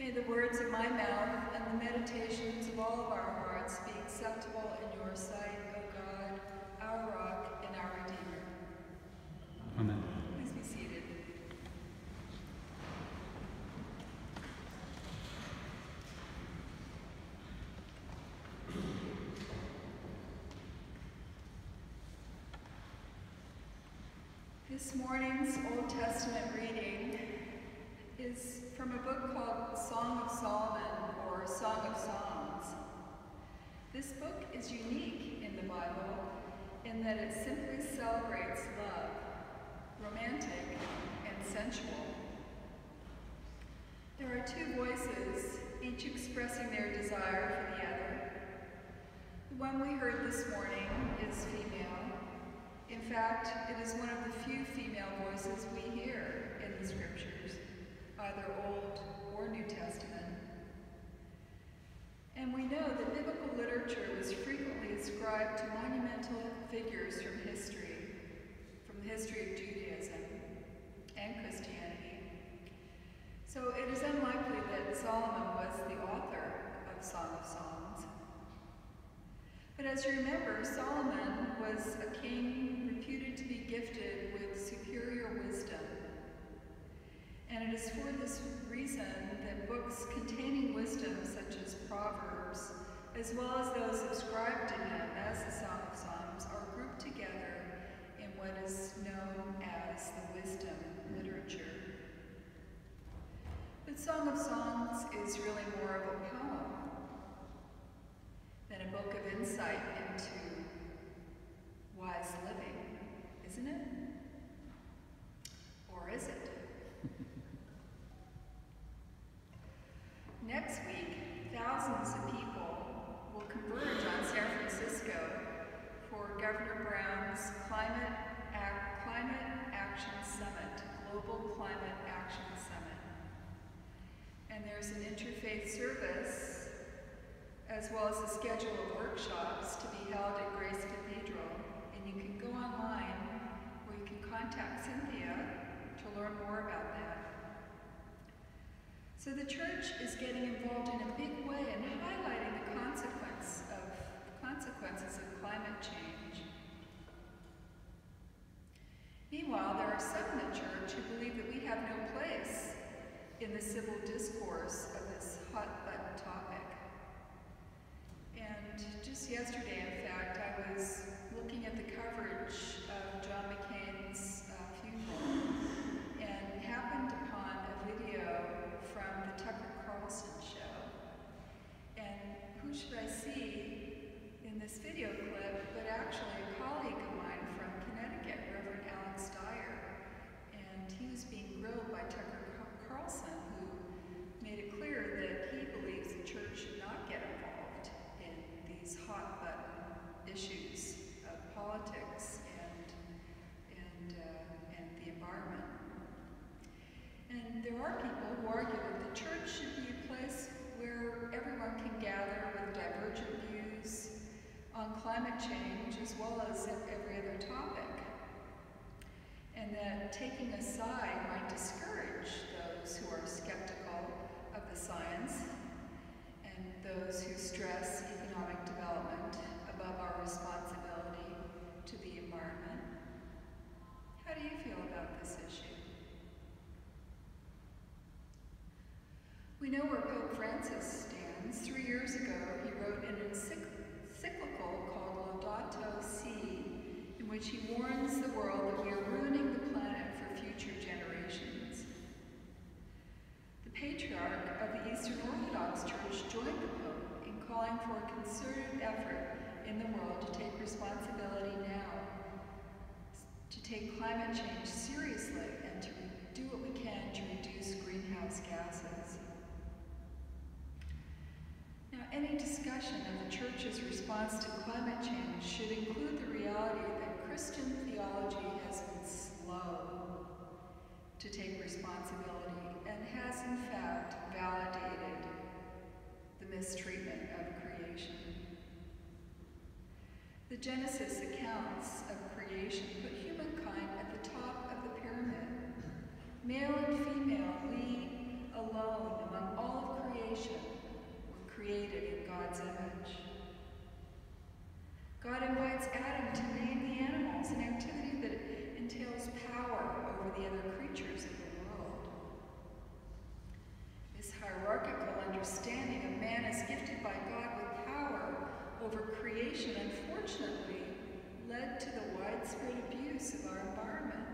May the words of my mouth and the meditations of all of our hearts be acceptable in your sight, O God, our rock and our Redeemer. Amen. Please be seated. This morning's Old Testament reading is from a book called Song of Solomon or Song of Songs. This book is unique in the Bible in that it simply celebrates love, romantic and sensual. There are two voices, each expressing their desire for the other. The one we heard this morning is female. In fact, it is one of the few female voices we hear in the scriptures, either Old or New Testament. And we know that biblical literature was frequently ascribed to monumental figures from history, from the history of Judaism and Christianity. So it is unlikely that Solomon was the author of Song of Songs. But as you remember, Solomon was a king reputed to be gifted with superior wisdom. And it is for this reason that books containing wisdom, such as Proverbs, as well as those ascribed to him as the Song of Songs, are grouped together in what is known as the wisdom literature. But Song of Songs is really more of a poem than a book of insight into wise living, isn't it? Or is it? Next week, thousands of people will converge on San Francisco for Governor Brown's Climate, Ac Climate Action Summit, Global Climate Action Summit. And there's an interfaith service as well as a schedule of workshops to be held at Grace Cathedral. And you can go online or you can contact Cynthia to learn more about that. So the church is getting involved in a big way in highlighting the consequence of consequences of climate change. Meanwhile, there are some in the church who believe that we have no place in the civil discourse of this hot button topic. And just yesterday, in fact, I was looking at the coverage of John McCain's uh, funeral and happened upon a video from the Tucker Carlson show. And who should I see in this video clip but actually a colleague of mine from Connecticut, Reverend Alex Dyer. And he was being grilled by Tucker Carlson, who made it clear that he believes the church should not get involved in these hot button issues of politics and, and, uh, and the environment. And there are people who argue that the church should be a place where everyone can gather with divergent views on climate change as well as every other topic. And that taking a side might discourage those who are skeptical of the science and those who stress economic development above our responsibility to the environment. How do you feel about this issue? We know where Pope Francis stands. Three years ago, in which he warns the world that we are ruining the planet for future generations. The Patriarch of the Eastern Orthodox Church joined the Pope in calling for a concerted effort in the world to take responsibility now, to take climate change seriously, and to do what we can to reduce greenhouse gases. Now, any discussion of the Church's response to climate change should include the reality Christian theology has been slow to take responsibility and has, in fact, validated the mistreatment of creation. The Genesis accounts of creation put humankind at the top of the pyramid. Male and female lead alone among all of creation were created in God's image. God invites Adam to name the animals, an activity that entails power over the other creatures of the world. This hierarchical understanding of man is gifted by God with power over creation, unfortunately, led to the widespread abuse of our environment.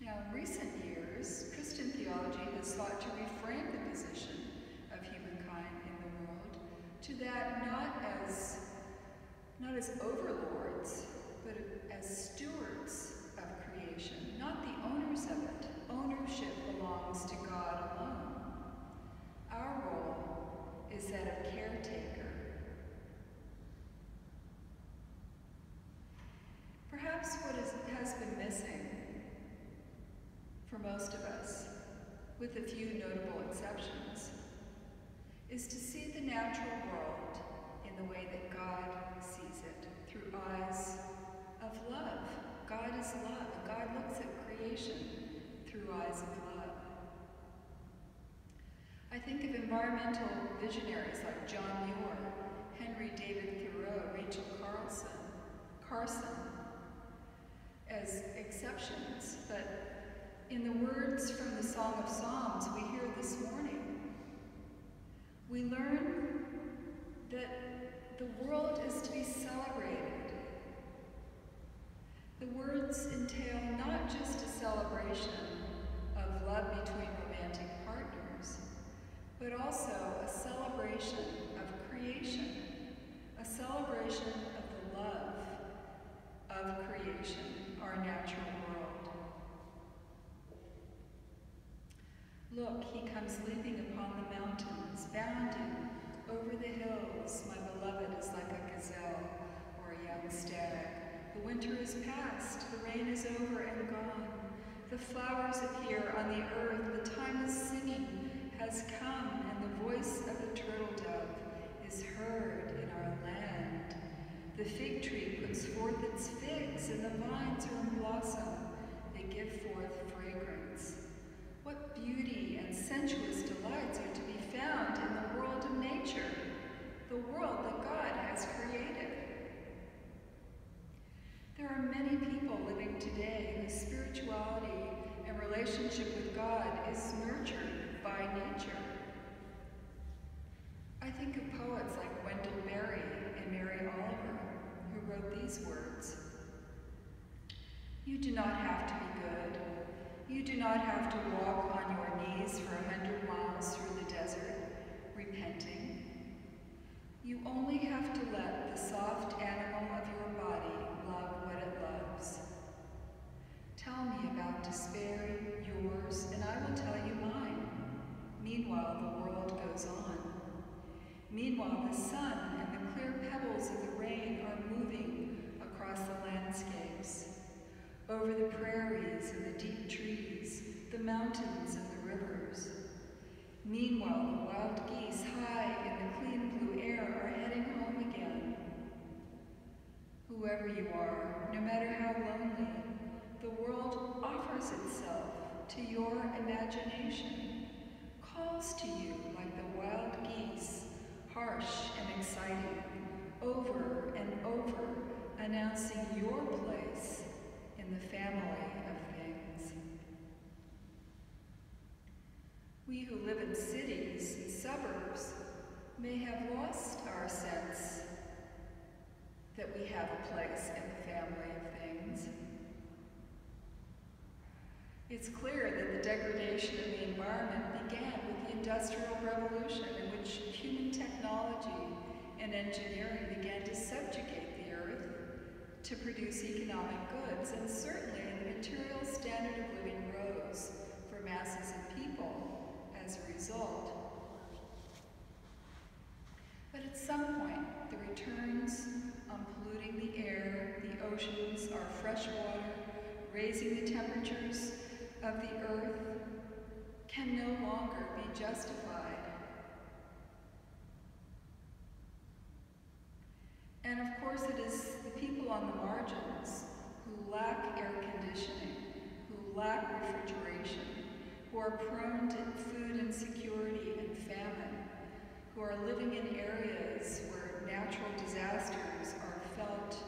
Now, in recent years, Christian theology has sought to reframe the position of humankind in the world to that not as not as overlords, but as stewards of creation, not the owners of it. Ownership belongs to God alone. Our role is that of caretaker. Perhaps what is, has been missing for most of us, with a few notable exceptions, is to see the natural world the way that God sees it, through eyes of love. God is love, God looks at creation through eyes of love. I think of environmental visionaries like John Muir, Henry David Thoreau, Rachel Carlson, Carson, as exceptions, but in the words from the Song of Psalms we hear this morning, we learn that the world is to be celebrated. The words entail not just a celebration of love between romantic partners, but also a celebration of creation, a celebration of the love of creation, our natural world. Look, he comes leaping upon the mountains, bounding over the hills. My beloved is like a gazelle or a young stag. The winter is past, the rain is over and gone. The flowers appear on the earth, the time of singing has come, and the voice of the turtle dove is heard in our land. The fig tree puts forth its figs, and the vines are in blossom. They give forth fragrance. What beauty and sensuous delights are to be found in the world of nature, the world that God has created. There are many people living today whose spirituality and relationship with God is nurtured by nature. I think of poets like Wendell Berry and Mary Oliver, who wrote these words. You do not have to be good. You do not have to walk on your knees for a hundred miles through the desert, repenting. You only have to let the soft animal of your body love what it loves. Tell me about despair, yours, and I will tell you mine. Meanwhile, the world goes on. Meanwhile, the sun and the clear pebbles of the rain are moving across the landscapes, over the prairies and the deep trees, the mountains and the rivers. Meanwhile, the wild geese high in the clean blue air are heading home again. Whoever you are, no matter how lonely, the world offers itself to your imagination, calls to you like the wild geese, harsh and exciting, over and over, announcing your place in the family of things. We who live in cities and suburbs may have lost our sense that we have a place in the family of things. It's clear that the degradation of the environment began with the Industrial Revolution in which human technology and engineering began to subjugate to produce economic goods, and certainly the material standard of living rose for masses of people as a result. But at some point, the returns on polluting the air, the oceans, our fresh water, raising the temperatures of the earth can no longer be justified. And of course, it is the people on the margins who lack air conditioning, who lack refrigeration, who are prone to food insecurity, and famine, who are living in areas where natural disasters are felt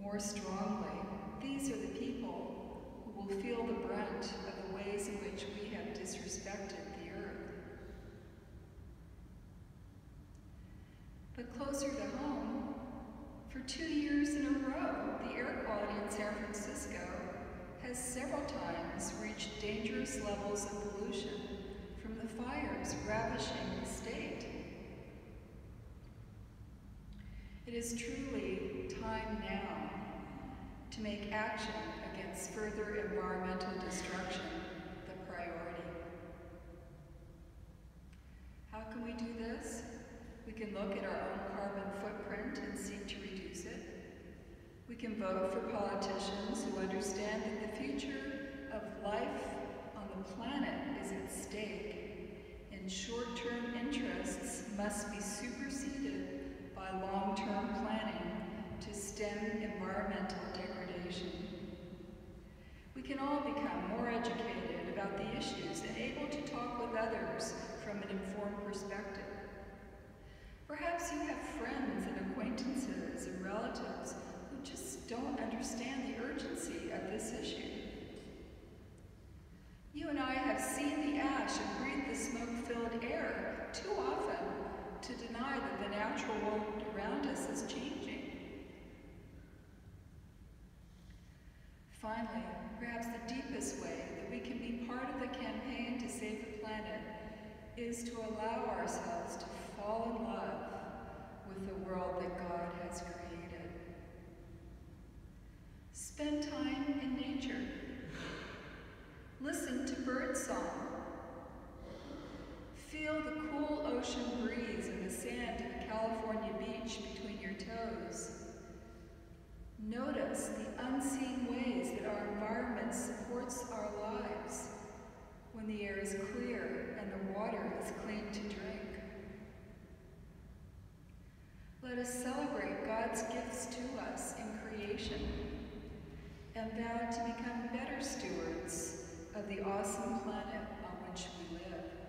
more strongly, these are the people who will feel the brunt of the ways in which we have disrespected the earth. But closer to home, for two years in a row, the air quality in San Francisco has several times reached dangerous levels of pollution from the fires ravishing the state. It is truly time now to make action against further environmental destruction the priority. How can we do this? We can look at our own carbon footprint and seek to reduce it. We can vote for politicians who understand that the future of life on the planet is at stake, and short-term interests must be superseded by long-term planning to stem environmental degradation. We can all become more educated about the issues and able to talk with others from an informed perspective. Perhaps you have friends and acquaintances and relatives don't understand the urgency of this issue. You and I have seen the ash and breathed the smoke-filled air too often to deny that the natural world around us is changing. Finally, perhaps the deepest way that we can be part of the campaign to save the planet is to allow ourselves to fall in love with the world that God has created. Spend time in nature. Listen to birdsong. Feel the cool ocean breeze and the sand of a California beach between your toes. Notice the unseen ways that our environment supports our lives when the air is clear and the water is clean to drink. Let us celebrate God's gifts to us in creation and vow to become better stewards of the awesome planet on which we live.